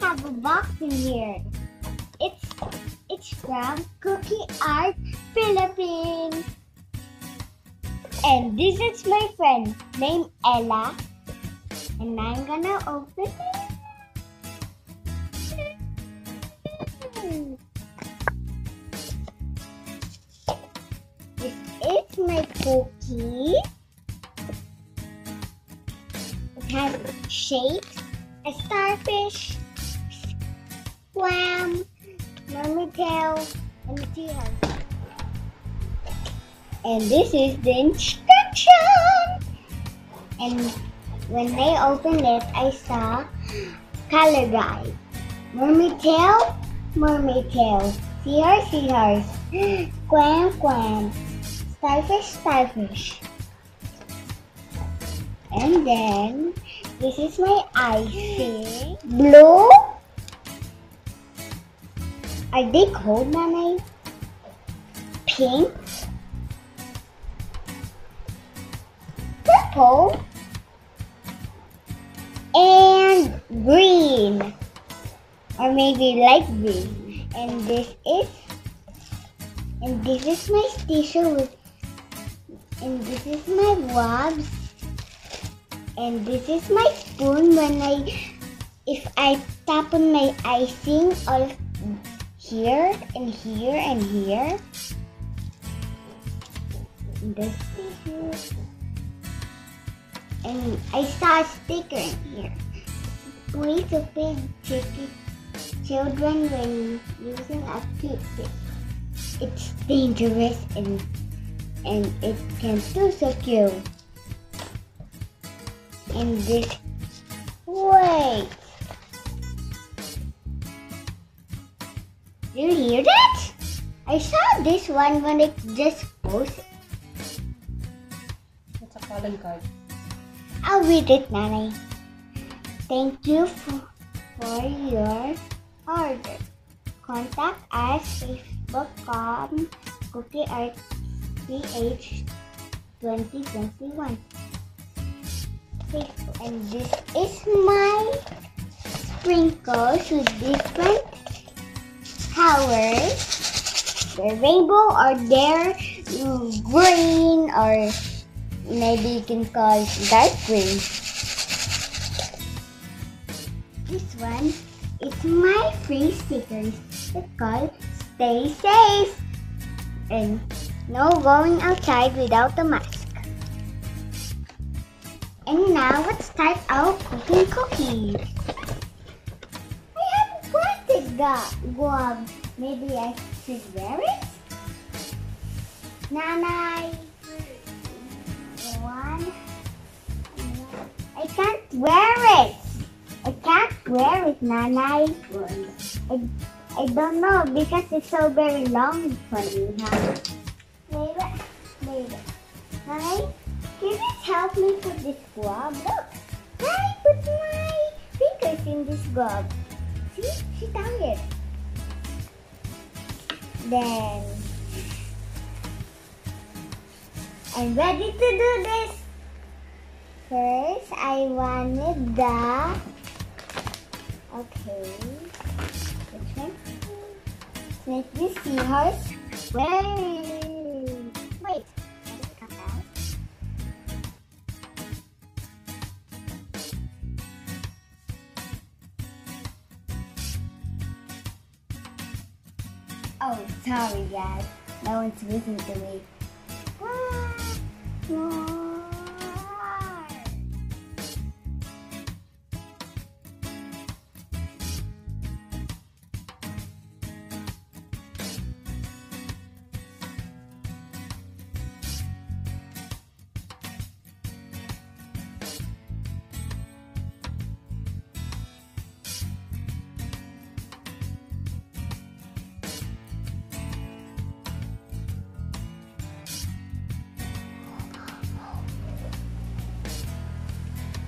have a box in here. It's it's from Cookie Art Philippines. And this is my friend named Ella. And I'm gonna open it. This is my cookie. It has shapes, a starfish, swam, mermaid tail, and a tea house. And this is the instruction. And when they opened it, I saw color guide. Mermaid tail, mermaid tail. Seahorse, seahorse. Quam, quam. Starfish, starfish. And then, this is my icing. Blue. Are they cold, Nanay? Pink. Purple. And green. Or maybe light green. And this is and this is my station with and this is my wobs and this is my spoon when I if I tap on my icing all here and here and here. And this is here and I saw a sticker in here. Ways to feed tricky children when using a toothpick it's dangerous and and it can do so you. And this wait. Do you hear that? I saw this one when it just posted. It's a calling card. I'll read it, Nanny. Thank you for, for your order. Contact us Facebook.com Cookie Art CH 2021. And this is my sprinkles with different colors. They're rainbow or they're green or maybe you can call it dark green. This one is my free stickers. It's called Stay Safe and no going outside without a mask. And now let's start our cooking cookies. I have a plastic gu- glove. Maybe I should wear it? Nanay. One. I can't wear it. I can't wear it, Nanay. I, I don't know because it's so very long for me. Huh? Maybe, maybe. Nanay, can you help me put this glove? Look, I put my fingers in this glove. See, she found it. Then, I'm ready to do this. First, I wanted the. Okay. Which one? Make this seahorse. Wait. Oh, sorry, guys. No one's listening to me.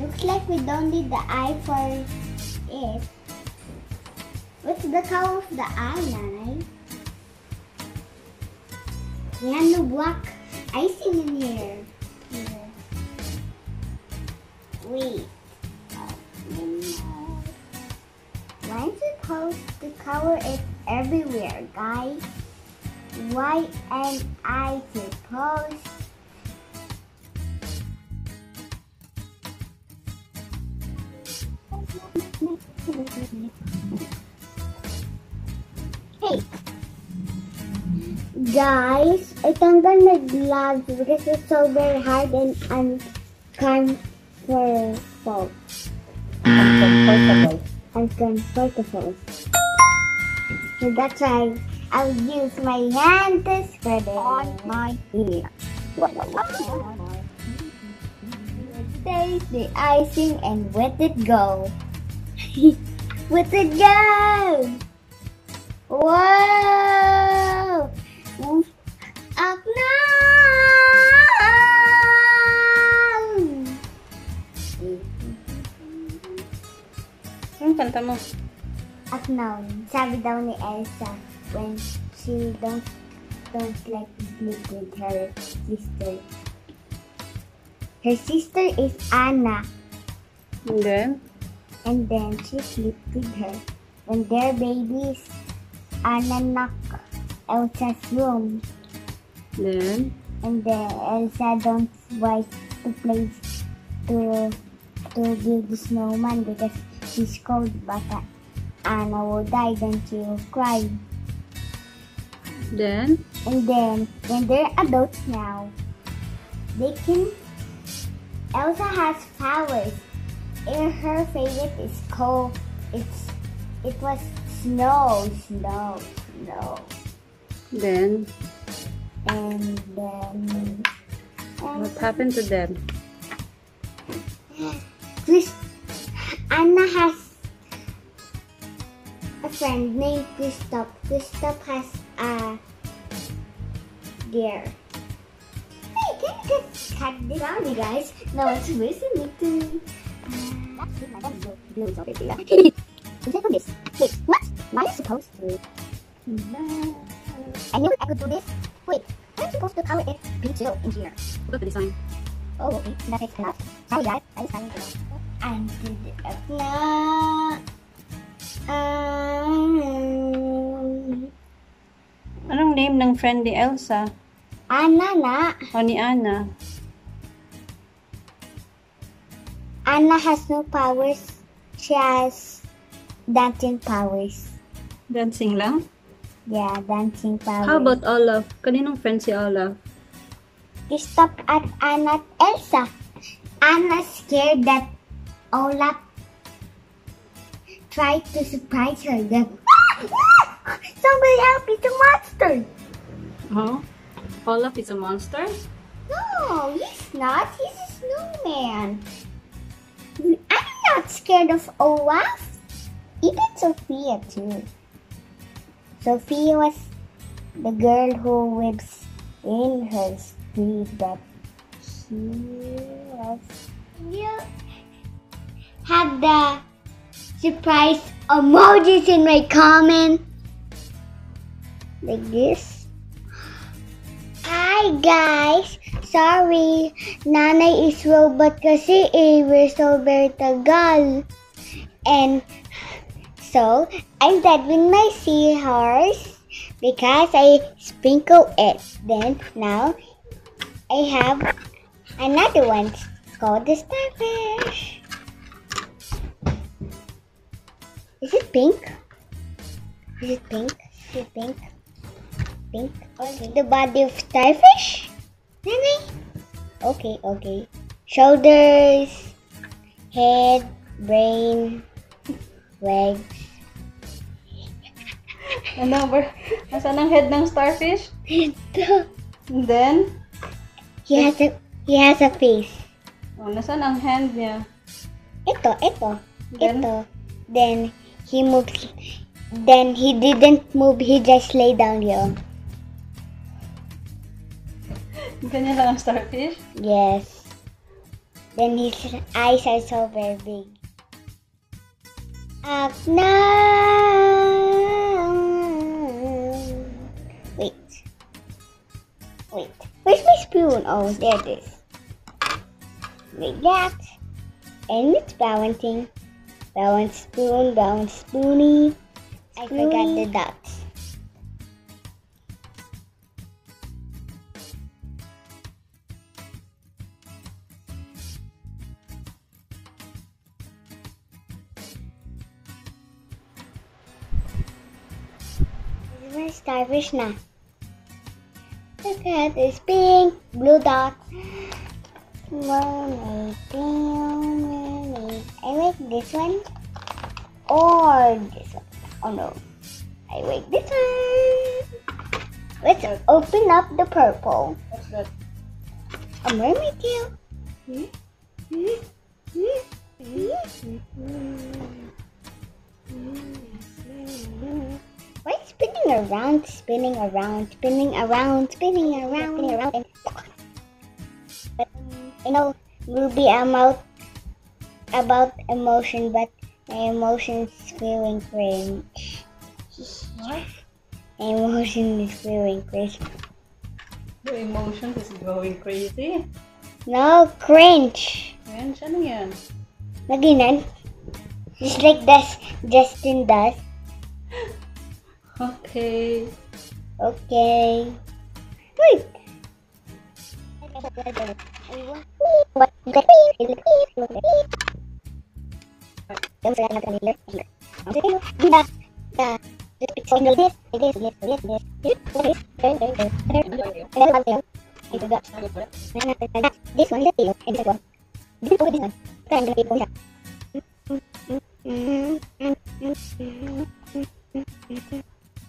Looks like we don't need the eye for it. What's the color of the eye? We have no black icing in here. Wait. Oh, no. I'm supposed to cover it everywhere, guys. Why am I supposed Hey! Guys, itanggal na gloves because it's so very hard and uncomfortable. Uncomfortable. Uncomfortable. So that's why I'll use my hand to spread it on my ear. Taste the icing and let it go. let it go! Wow! Up now! Anong kanta mo? At now, sabi daw ni Elsa when she don't don't like to sleep with her sister. Her sister is Anna, And then? And then she sleep with her. When their babies, Anna knock Elsa's room, Then? and then Elsa don't want to play to to build the snowman because she's cold. But uh, Anna will die, don't you cry? Then? And then, when they're adults now, they can. Elsa has powers. And her favorite is cold. It's. It was snow, snow, snow. Then? And then. What happened to them? Chris, Anna has a friend named Kristoff. Kristoff has a deer. Hey, can you just cut this out, you guys? No one's listening to me. My dad. Blue is over there. Check on this. Wait, what? Am I supposed to? I knew I could do this. Wait, I'm supposed to color it pink too in here. Look at the design. Oh, okay. That is enough. Sorry, guys. I was trying to And did it up na. Um, Anong name ng friend ni Elsa? Anna na. O ni Anna? Anna has no powers. She has dancing powers. Dancing lang? Yeah, dancing powers. How about Olaf? Kaninong friend si Olaf? Stop at Anna at Elsa. Anna's scared that Olaf tried to surprise her. Then, somebody help me, it's a monster. Oh? Olaf is a monster? No, he's not. He's a snowman. I'm not scared of Olaf. Even Sophia too. Sophia was the girl who lives in her street, but she was. You have the surprise emojis in my comment. Like this. Hi guys! Sorry, nanay is robot kasi eh, we're so very tagal. And so, I'm dead with my seahorse because I sprinkle it. Then, now, I have another one called the starfish. Is it pink? Is it pink? Is it pink? Pink? The body of starfish? Nanay? Okay, okay. Shoulders, head, brain, legs. Ano ba? Nasaan ang head ng starfish? Ito. And then? He has a he has a face. Oh, nasaan ang hand niya? Ito, ito, Then? ito. Then he moves. Then he didn't move. He just lay down here. Lang ang starfish? Yes. Then his eyes are so very big. Up now. Wait. Wait. Where's my spoon? Oh, there it is. Like that. And it's balancing. Brown spoon, brown spoony. I forgot the dots. This is my starfish now. Look at this pink blue dot. Mermaid, mermaid. I like this one or this one. Oh no, I like this one. Let's open up the purple. What's that? A mermaid tail. Hmm? Hmm? Hmm? Hmm? Why is spinning around, spinning around, spinning around, spinning around, spinning around, and but you know, Ruby, I'm out about emotion, but my emotions feeling cringe. What? My emotion is feeling cringe. Your emotions is going crazy. No, cringe. Siya ano yan? Naginan. Just like this, Justin does. Okay. Okay. Wait. This one, this one, and this one. This one, this one. Kaya ang ganito siya.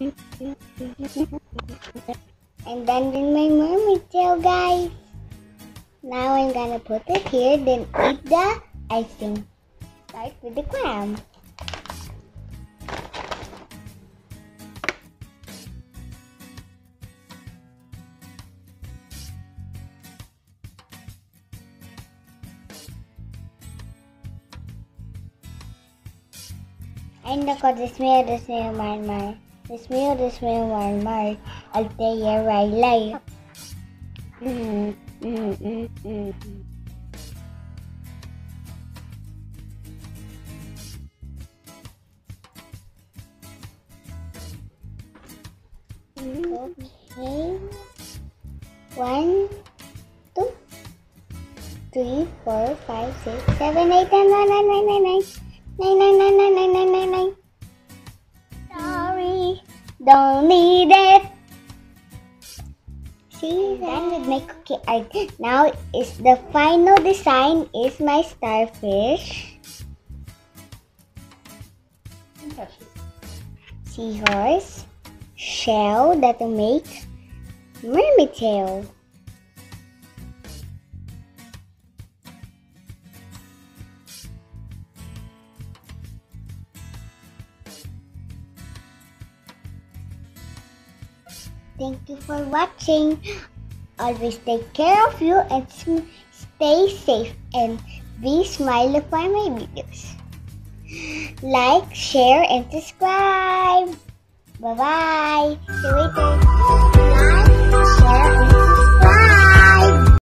And then in my mermaid tail, guys. Now I'm gonna put it here, then eat the icing. Start with the clam. Ay nako, dismayo, dismayo, marmar. Mm, mm, mm, mm. Okay. One, two, three, four, five, six, seven, eight, nine, nine, nine, nine, nine, nine. Nine, nine, nine, nine, nine, nine, nine, nine. Sorry, don't need it. See, done with my cookie art. Now is the final design is my starfish, seahorse, shell that will make mermaid tail. Thank you for watching. Always take care of you and stay safe and be smile upon my videos. Like, share, and subscribe. Bye-bye. See you later. Like, share,